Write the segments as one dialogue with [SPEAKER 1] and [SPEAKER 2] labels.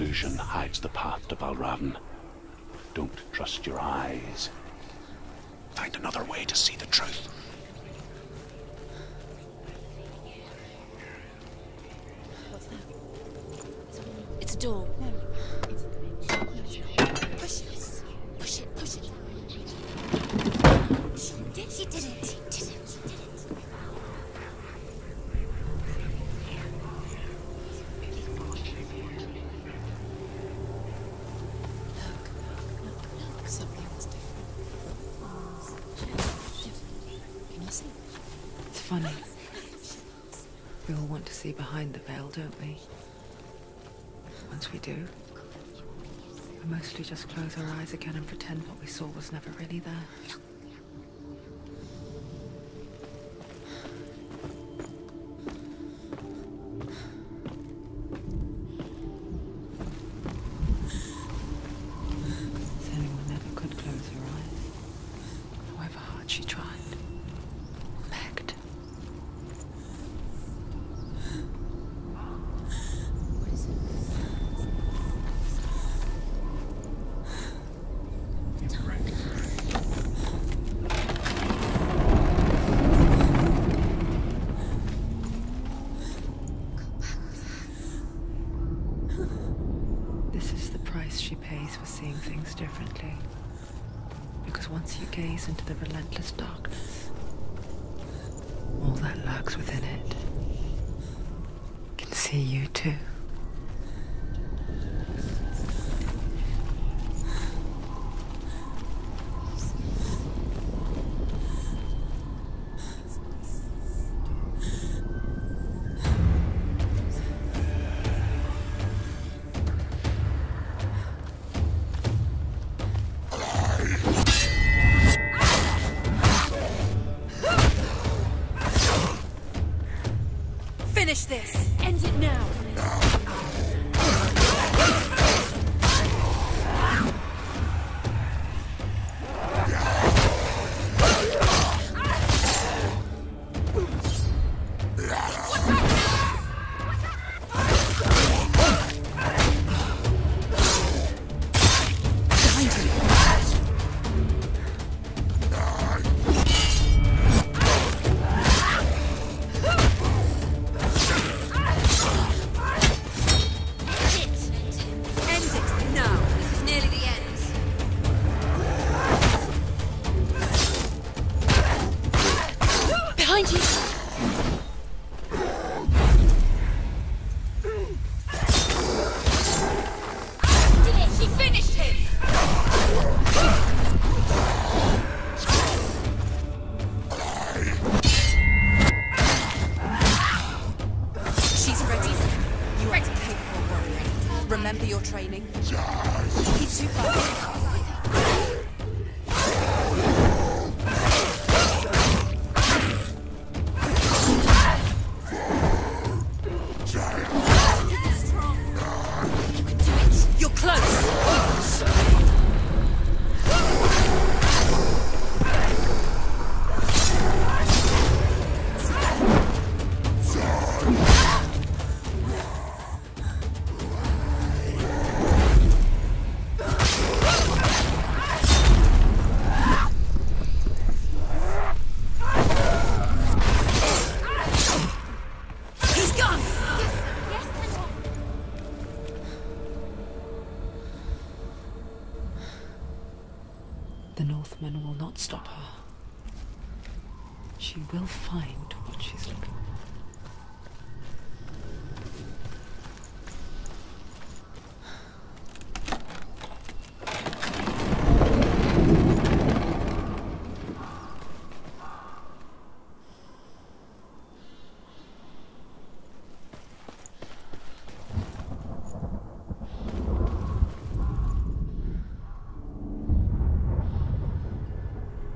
[SPEAKER 1] illusion hides the path to Valravn. Don't trust your eyes. Find another way to see the truth.
[SPEAKER 2] It's a door.
[SPEAKER 3] The veil, don't we? Once we do, we mostly just close our eyes again and pretend what we saw was never really there. Into the relentless darkness, all that lurks within it can see you too. Will not stop her. She will find what she's looking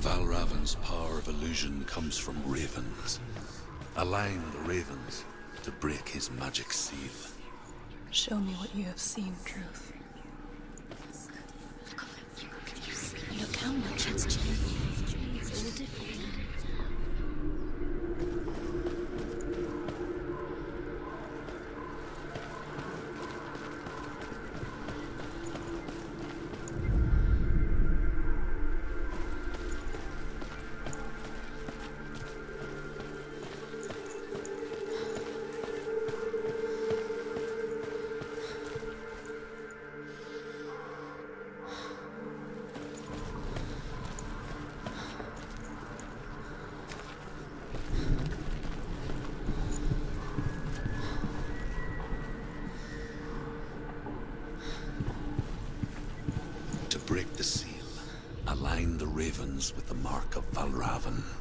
[SPEAKER 3] for.
[SPEAKER 1] Valravn's power of illusion comes from ravens. Allowing the ravens to break his magic seal.
[SPEAKER 4] Show me what you have seen, Truth.
[SPEAKER 2] Look how much it's changed.
[SPEAKER 3] Valravn.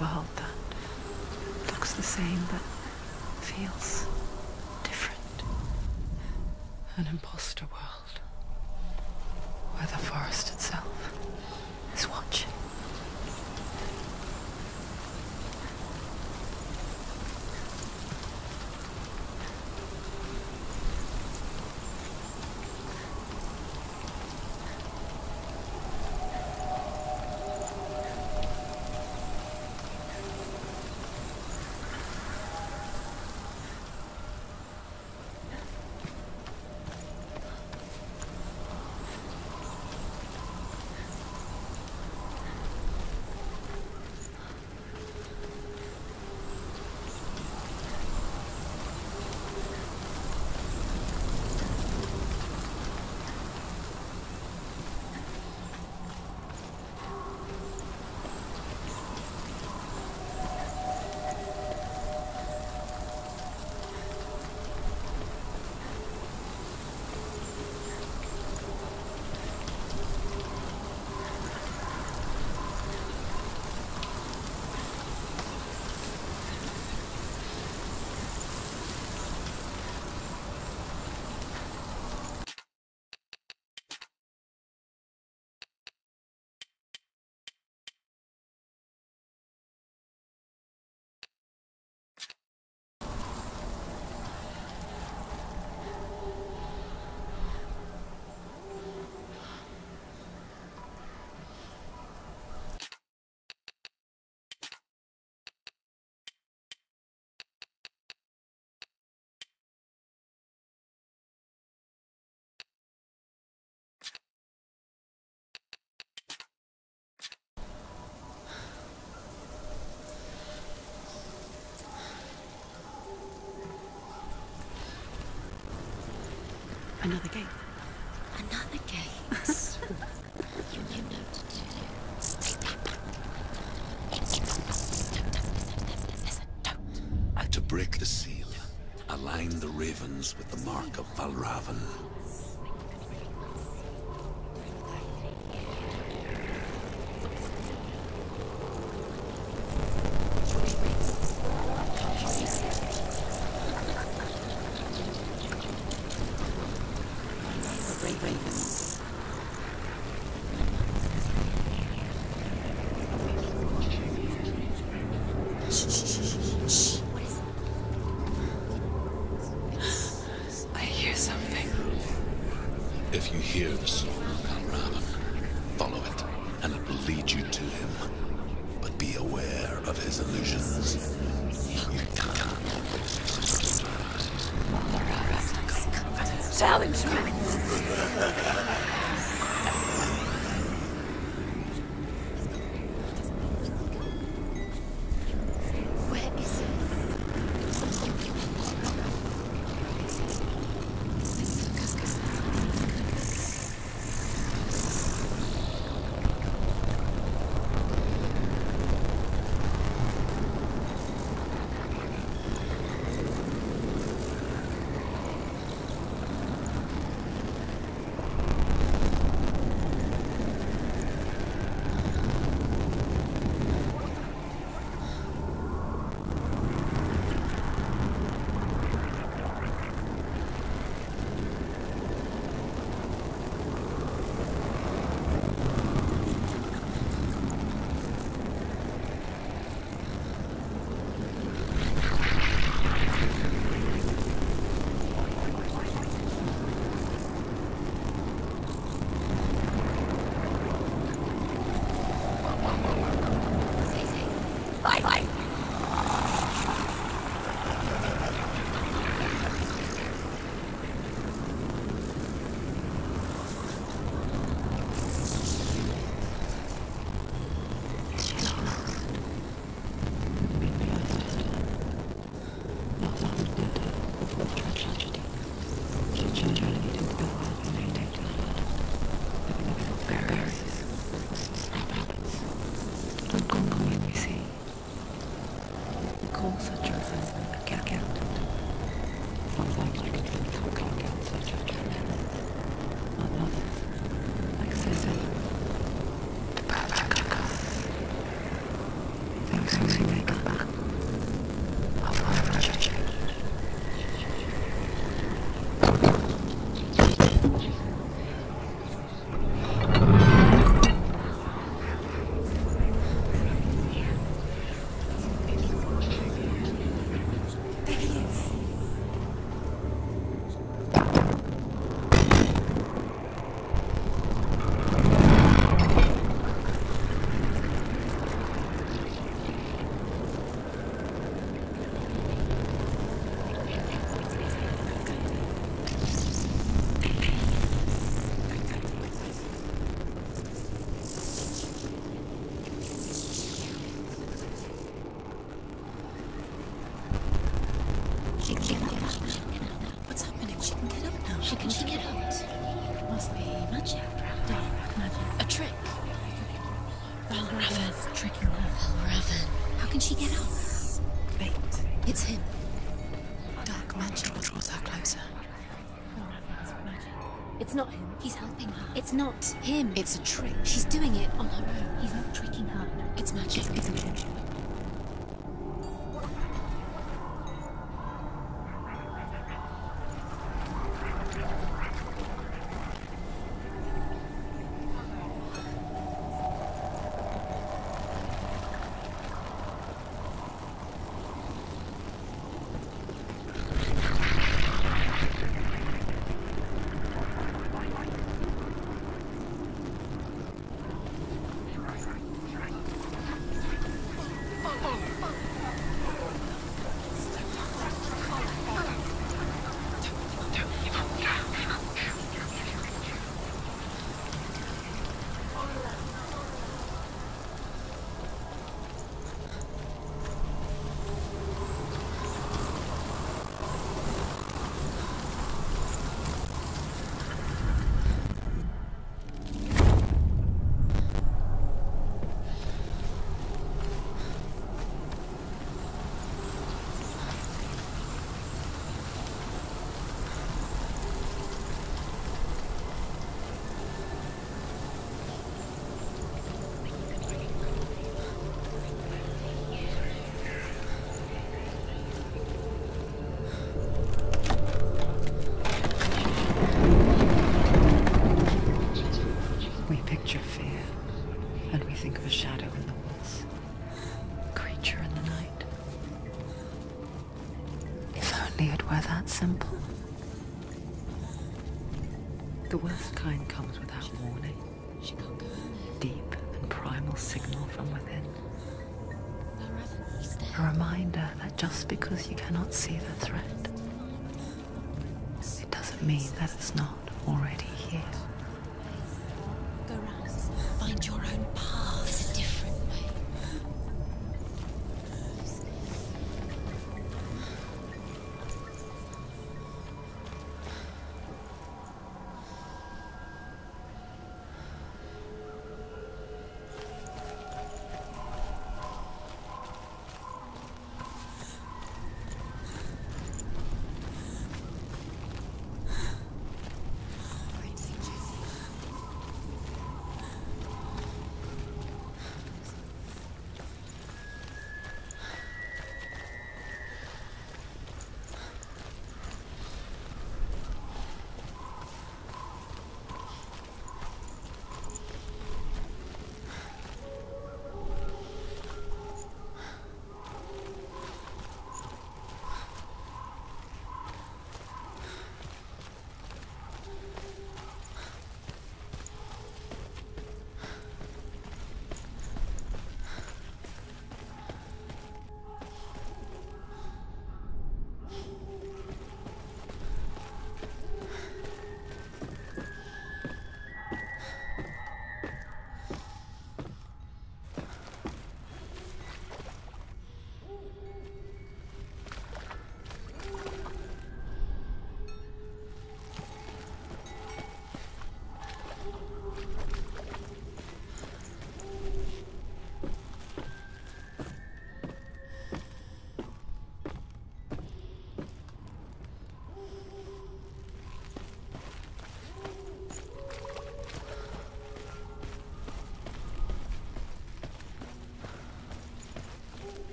[SPEAKER 3] World that looks the same but feels different. An imposter world
[SPEAKER 4] Another gate.
[SPEAKER 2] Another gate. you knew no to do. That back. Listen, don't.
[SPEAKER 1] To break the seal, align the ravens with the mark of Valravn.
[SPEAKER 2] Challenge me.
[SPEAKER 3] Sosis. Him.